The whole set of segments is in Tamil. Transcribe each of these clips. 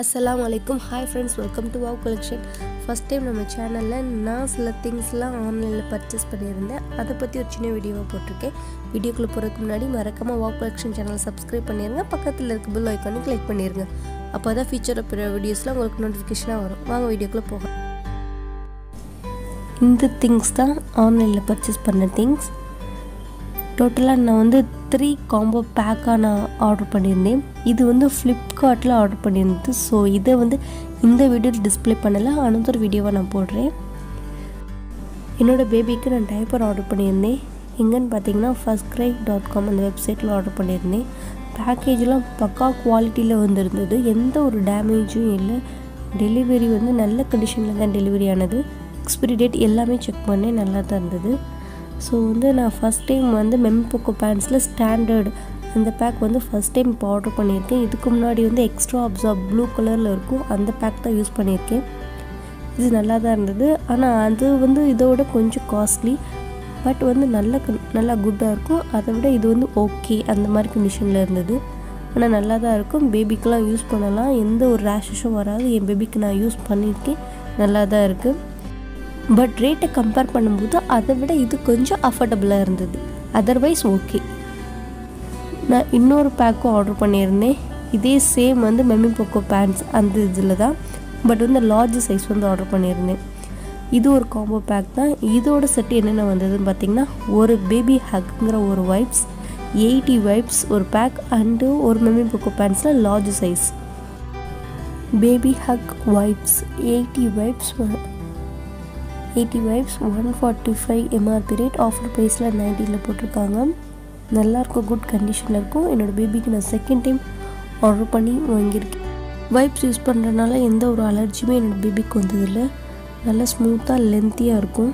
அஸ்ஸலாமு அலைக்கும் hi friends welcome to wow collection first time நம்ம சேனலில் நான் சில திங்ஸ்லாம் ஆன்லைனில் பர்ச்சேஸ் பண்ணியிருந்தேன். அதை பற்றி ஒரு சின்ன வீடியோவாக போட்டிருக்கேன். வீடியோக்குள்ளே போகிறதுக்கு முன்னாடி மறக்காமல் வாவ் கலெக்ஷன் சேனலை சப்ஸ்கிரைப் பண்ணிடுங்க பக்கத்தில் இருக்க பில் ஐக்கானு கிளிக் பண்ணிடுங்க அப்போ தான் ஃபியூச்சர் அப்புற வீடியோஸ்லாம் உங்களுக்கு நோட்டிஃபிகேஷனாக வரும். வாங்க வீடியோக்குள்ளே போகலாம். இந்த திங்ஸ் தான் ஆன்லைனில் பர்ச்சேஸ் பண்ண திங்ஸ் டோட்டலாக நான் வந்து த்ரீ காம்போ பேக்காக நான் ஆர்டர் பண்ணியிருந்தேன். இது வந்து ஃப்ளிப்கார்ட்டில் ஆர்டர் பண்ணியிருந்தது. ஸோ இதை வந்து இந்த வீடியோவில் டிஸ்பிளே பண்ணலை அனதர் வீடியோவை நான் போடுறேன். என்னோடய பேபிக்கு நான் டைப்பர் ஆர்டர் பண்ணியிருந்தேன். எங்கன்னு பார்த்தீங்கன்னா ஃபஸ்ட் கிரை டாட் காம் அந்த வெப்சைட்டில் ஆர்டர் பண்ணியிருந்தேன். பேக்கேஜெலாம் பக்கா குவாலிட்டியில் வந்திருந்தது. எந்த ஒரு டேமேஜும் இல்லை. டெலிவரி வந்து நல்ல கண்டிஷனில் தான் டெலிவரி ஆனது. எக்ஸ்பிரி டேட் எல்லாமே செக் பண்ணேன் நல்லா தான் இருந்தது. ஸோ வந்து நான் ஃபஸ்ட் டைம் வந்து மெம்போக்கோ பேண்ட்ஸில் ஸ்டாண்டர்ட் அந்த பேக் வந்து ஃபஸ்ட் டைம் இப்போ ஆர்டர் பண்ணியிருக்கேன். இதுக்கு முன்னாடி வந்து எக்ஸ்ட்ரா அப்சார்ப் ப்ளூ கலரில் இருக்கும். அந்த பேக் தான் யூஸ் பண்ணியிருக்கேன். இது நல்லா தான் இருந்தது. ஆனால் அது வந்து இதோட கொஞ்சம் காஸ்ட்லி பட் வந்து நல்ல நல்லா குட்டாக இருக்கும். அதை விட இது வந்து ஓகே அந்த மாதிரி கண்டிஷனில் இருந்தது. ஆனால் நல்லா தான் இருக்கும். பேபிக்கெலாம் யூஸ் பண்ணலாம். எந்த ஒரு ரேஷஸும் வராது. என் பேபிக்கு நான் யூஸ் பண்ணியிருக்கேன். நல்லா தான் இருக்குது பட் ரேட்டை கம்பேர் பண்ணும்போது அதை விட இது கொஞ்சம் அஃபோர்டபுளாக இருந்தது. அதர்வைஸ் ஓகே நான் இன்னொரு பேக்கும் ஆர்டர் பண்ணியிருந்தேன். இதே சேம் வந்து மெமி போக்கோ பேண்ட்ஸ் அந்த இதில் தான். பட் வந்து லார்ஜ் சைஸ் வந்து ஆர்டர் பண்ணியிருந்தேன். இது ஒரு காம்போ பேக் தான். இதோட செட்டு என்னென்ன வந்ததுன்னு பார்த்தீங்கன்னா ஒரு பேபி ஹக்குங்கிற ஒரு வைப்ஸ் எயிட்டி வைப்ஸ் ஒரு பேக் அண்டு ஒரு meme Poco பேண்ட்ஸில் large size baby hug wipes eighty wipes eighty wipes one forty five MRP rate offer ப்ரைஸில் நைன்ட்டியில் போட்டிருக்காங்க. நல்லாயிருக்கும் குட் கண்டிஷனில் இருக்கும். என்னோடய பேபிக்கு நான் செகண்ட் டைம் ஆர்டர் பண்ணி வாங்கியிருக்கேன். வைப்ஸ் யூஸ் பண்ணுறதுனால எந்த ஒரு அலர்ஜியுமே என்னோடய பேபிக்கு வந்ததில்லை. நல்லா ஸ்மூத்தாக லென்த்தியாக இருக்கும்.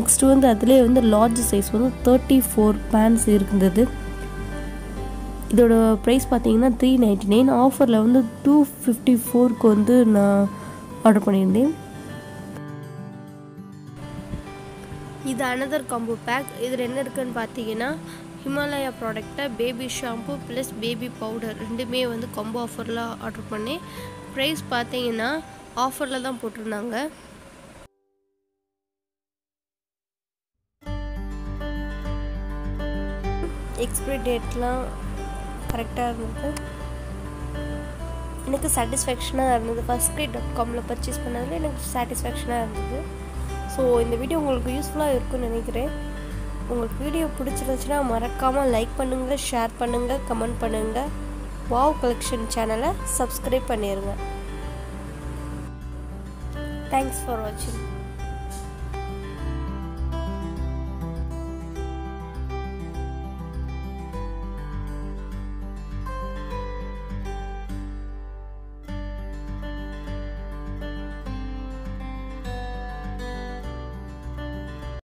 நெக்ஸ்ட்டு வந்து அதிலே வந்து லார்ஜ் சைஸ் வந்து தேர்ட்டி ஃபோர் பேண்ட்ஸ் இருந்தது. இதோட ப்ரைஸ் பார்த்தீங்கன்னா த்ரீ நைன்ட்டி நைன் ஆஃபரில் வந்து டூ ஃபிஃப்டி ஃபோருக்கு வந்து நான் ஆர்டர் பண்ணியிருந்தேன். இது அனதர் காம்போ பேக் இதில் என்ன இருக்குன்னு பார்த்தீங்கன்னா ஹிமாலயா ப்ராடக்டை baby shampoo plus baby powder ரெண்டுமே வந்து காம்போ ஆஃபரில் ஆர்டர் பண்ணேன் ப்ரைஸ் பார்த்தீங்கன்னா ஆஃபரில் தான் போட்டிருந்தாங்க. எக்ஸ்பிரி டேட்லாம் கரெக்டாக இருந்தது. எனக்கு சாட்டிஸ்ஃபேக்ஷனாக இருந்தது. ஃபஸ்ட் கிரேட் டாட் காமில் பர்ச்சேஸ் பண்ணதில் எனக்கு சாட்டிஸ்ஃபேக்ஷனாக இருந்தது. ஸோ இந்த வீடியோ உங்களுக்கு யூஸ்ஃபுல்லாக இருக்கும்னு நினைக்கிறேன். உங்களுக்கு வீடியோ பிடிச்சிருந்துச்சுன்னா மறக்காமல் லைக் பண்ணுங்கள் ஷேர் பண்ணுங்கள் கமெண்ட் பண்ணுங்கள் வாவ் கலெக்ஷன் சேனலை சப்ஸ்கிரைப் பண்ணிடுங்க தேங்க்ஸ் ஃபார் வாட்சிங்